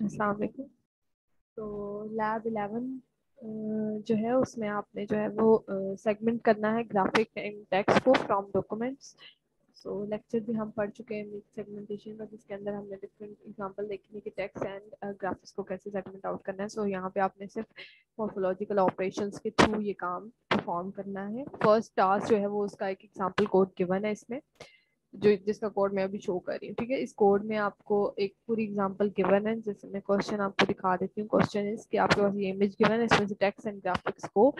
अस्सलाम तो lab eleven जो है उसमें आपने जो है वो सेगमेंट करना है ग्राफिक एंड टेक्स्ट को फ्रॉम डॉक्यूमेंट्स सो लेक्चर भी हम पढ़ चुके हैं सेगमेंटेशन का जिसके अंदर हमने डिफरेंट एग्जांपल देखे कि टेक्स्ट एंड ग्राफिक्स को कैसे सेगमेंट आउट करना है। सो so, यहाँ पे आपने सिर्फ़ मॉर्फोलॉजिकल ऑपरेशंस के थ्रू ये काम परफॉर्म करना है। फ़र्स्ट टास्क जो है वो उसका एक एग्जांपल कोड गिवन है इसमें। जो जिसका कोड मैं अभी शो कर रही हूँ ठीक है? इस कोड में आपको एक पूरी एग्जांपल गिवन है जैसे मैं क्वेश्चन आपको दिखा देती हूँ। क्वेश्चन इज़ कि आपके पास ये इमेज गिवन है इसमें से टेक्स्ट एंड ग्राफिक्स को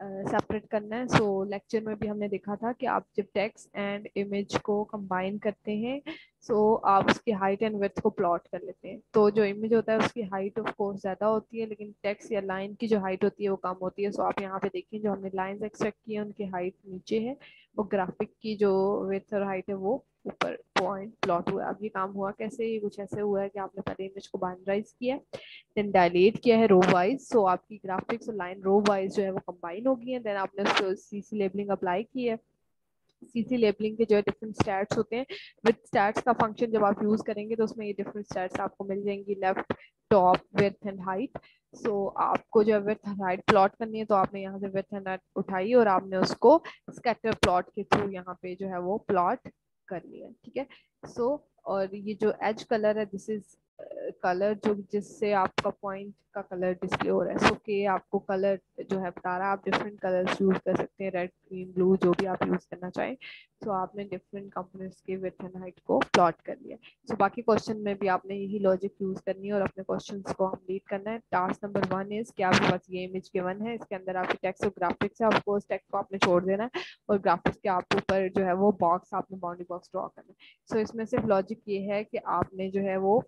सेपरेट uh, करना है। सो so, लेक्चर में भी हमने देखा था कि आप जब टेक्स्ट एंड इमेज को कंबाइन करते हैं सो so, आप उसकी हाइट एंड विथ को प्लॉट कर लेते हैं। तो जो इमेज होता है उसकी हाइट ऑफ़ कोर्स ज़्यादा होती है लेकिन टेक्स्ट या लाइन की जो हाइट होती है वो कम होती है। सो so, आप यहाँ पे देखिए जो हमने लाइंस एक्सपेक्ट की है उनकी हाइट नीचे है वो ग्राफिक की जो विथ और हाइट है वो ऊपर पॉइंट प्लॉट हुआ अब ये काम हुआ कैसे? ये कुछ ऐसे हुआ है कि आपने पहले इमेज को बाइंडराइज किया देन डायलेट किया है रो वाइज सो आपकी ग्राफिक्स और लाइन रो वाइज जो है वो कंबाइन हो गई है। देन आपने उसको सीसी लेबलिंग अप्लाई की है। सीसी लेबलिंग के जो है डिफरेंट स्टैट्स होते हैं। विद स्टैट्स का फ़ंक्शन जब आप यूज़ करेंगे तो उसमें ये डिफरेंट स्टैट्स आपको मिल जाएँगी। Left top width and height so आपको जो है विथ एंड हाइट प्लॉट करनी है तो आपने यहाँ से विथ एंड हाइट उठाई और आपने उसको स्कैटर प्लॉट के थ्रू यहाँ पे जो है वो प्लॉट कर लिया ठीक है? सो और ये जो एज कलर है दिस इज़ कलर जो जिससे आपका पॉइंट का कलर डिस्प्ले हो रहा है सो के आपको कलर जो है बता रहा है आप डिफरेंट कलर्स यूज़ कर सकते हैं रेड ग्रीन ब्लू जो भी आप यूज़ करना चाहें। सो so, आपने डिफरेंट कंपोनेंट्स के विथ एंड हाइट को प्लॉट कर लिया। सो so, बाकी क्वेश्चन में भी आपने यही लॉजिक यूज़ करनी है और अपने क्वेश्चन को कंप्लीट करना है। टास्क नंबर वन इज़ कि आपके पास ये इमेज गिवन है इसके अंदर आपकी टेक्स्ट और ग्राफिक्स है ऑफकोर्स टेक्स्ट को आपने छोड़ देना है और ग्राफिक्स के आप ऊपर जो है वो बॉक्स आपने बाउंड्री बॉक्स ड्रॉ करना है। सो so, इसमें सिर्फ़ लॉजिक ये है कि आपने जो है वो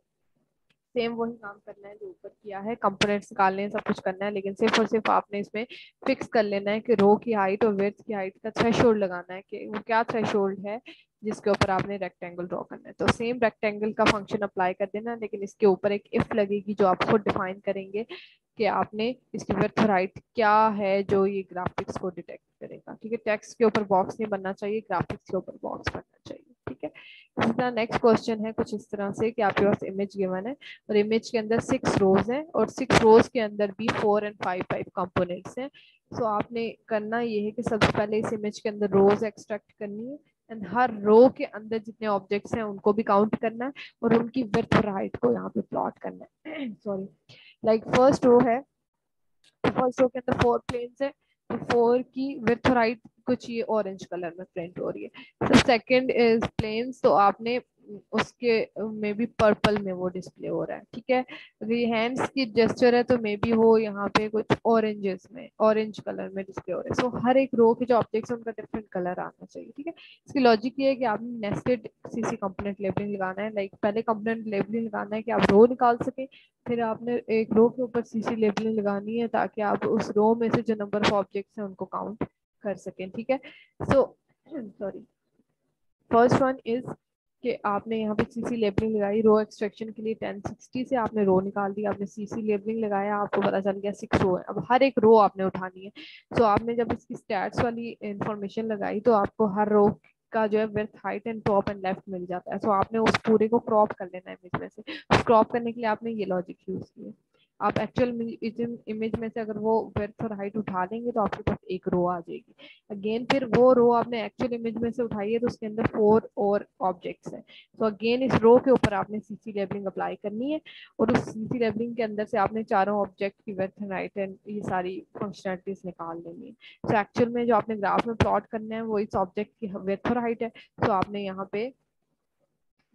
सेम वही काम करना है, जो ऊपर किया है। कंपोनेंट्स निकालने सब कुछ करना है, लेकिन सिर्फ़ और सिर्फ़ आपने इसमें फिक्स कर लेना है कि रो की हाइट और वेथ की हाइट का थ्रेशोल्ड लगाना है कि वो क्या थ्रेशोल्ड है, जिसके ऊपर आपने रेक्टेंगल ड्रॉ करना है। तो सेम रेक्टेंगल का फ़ंक्शन अप्लाई कर देना, लेकिन इसके ऊपर एक इफ़ लगेगी जो आप खुद डिफाइन करेंगे कि आपने इसकी वर्थ राइट क्या है जो ये ग्राफिक्स को डिटेक्ट करेगा। ठीक है टेक्स्ट के ऊपर बॉक्स नहीं बनना चाहिए ग्राफिक्स के ऊपर बॉक्स बनना है। इसका नेक्स्ट क्वेश्चन है कुछ इस तरह से कि आपके पास इमेज गिवन है और इमेज के अंदर सिक्स रोज हैं और सिक्स रोज के अंदर भी four and five five components हैं। सो so, आपने करना ये है कि सबसे पहले इस इमेज के अंदर रोज एक्सट्रैक्ट करनी है एंड हर रो के अंदर जितने ऑब्जेक्ट्स हैं उनको भी काउंट करना है और उनकी विथ हाइट को यहाँ पे प्लॉट करना है। सॉरी लाइक फ़र्स्ट रो है फ़र्स्ट रो के अंदर फोर प्लेन्स है फोर की विथ राइट कुछ ये ऑरेंज कलर में प्रिंट हो रही है। सो सेकंड इज़ प्लेन्स तो आपने उसके मे भी पर्पल में वो डिस्प्ले हो रहा है ठीक है? अगर ये हैंड्स की जेस्चर है तो मे बी वो यहाँ पे कुछ ऑरेंजेस में ऑरेंज कलर में डिस्प्ले हो रहा है। सो so, हर एक रो के जो ऑब्जेक्ट्स है उनका डिफरेंट कलर आना चाहिए ठीक है? इसकी लॉजिक ये है कि आपने नेस्टेड सीसी कंपोनेंट लेबलिंग लगाना है लाइक पहले कंपोनेंट लेबलिंग लगाना है कि आप रो निकाल सके फिर आपने एक रो के ऊपर सीसी लेबलिंग लगानी है ताकि आप उस रो में से जो नंबर ऑफ़ ऑब्जेक्ट्स हैं उनको काउंट कर सकें ठीक है? So sorry first one is कि आपने यहाँ पे सीसी लेबलिंग लगाई रो एक्सट्रैक्शन के लिए 1060 से आपने रो निकाल दी आपने सीसी लेबलिंग लगाया आपको पता चल गया सिक्स रो है। अब हर एक रो आपने उठानी है। सो so, आपने जब इसकी स्टैट्स वाली इंफॉर्मेशन लगाई तो आपको हर रो का जो है width height and top and left मिल जाता है। सो so, आपने उस पूरे को क्रॉप कर लेना है इमेज में से। क्रॉप करने के लिए आपने ये लॉजिक यूज़ किया। आप एक्चुअल इमेज में से अगर वो वर्थ और हाइट उठा लेंगे तो आपके पास एक रो आ जाएगी। अगेन फिर वो रो आपने एक्चुअल इमेज में से उठाई है तो उसके अंदर फोर और ऑब्जेक्ट्स हैं। तो अगेन इस रो के ऊपर आपने सीसी लेबलिंग अप्लाई करनी है और उस सीसी लेबलिंग के अंदर से आपने चारों ऑब्जेक्ट की वर्थ एंड हाइट एंड ये सारी फंक्शनलिटीज निकाल लेनी है। तो एक्चुअल में जो आपने ग्राफ में प्लॉट करना है वो इस ऑब्जेक्ट की वर्थ और हाइट है। तो आपने यहाँ पे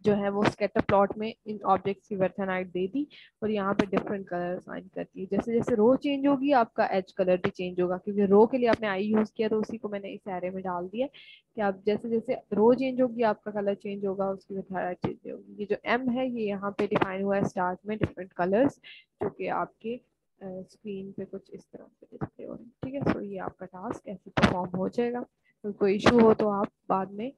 जो है वो स्केटर प्लॉट में इन ऑब्जेक्ट्स की वर्थनाइट दे दी और यहाँ पे डिफरेंट कलर साइन करती है जैसे जैसे रो चेंज होगी, आपका एज कलर भी चेंज होगा, क्योंकि रो के लिए आपने आई यूज़ किया तो उसी को मैंने इस एरे में डाल दिया। कि आप जैसे जैसे रो चेंज होगी, आपका कलर चेंज होगा, उसकी वर्थनाइट चेंज होगी। ये जो एम है, ये यहाँ पे डिफाइन हुआ है स्टार्ट में डिफरेंट कलर्स जो कि आपके स्क्रीन पे कुछ इस तरह से डिस्प्ले हो रहे हैं। ठीक है? सो ये आपका टास्क ऐसे परफॉर्म हो जाएगा। कोई इशू हो तो आप बाद में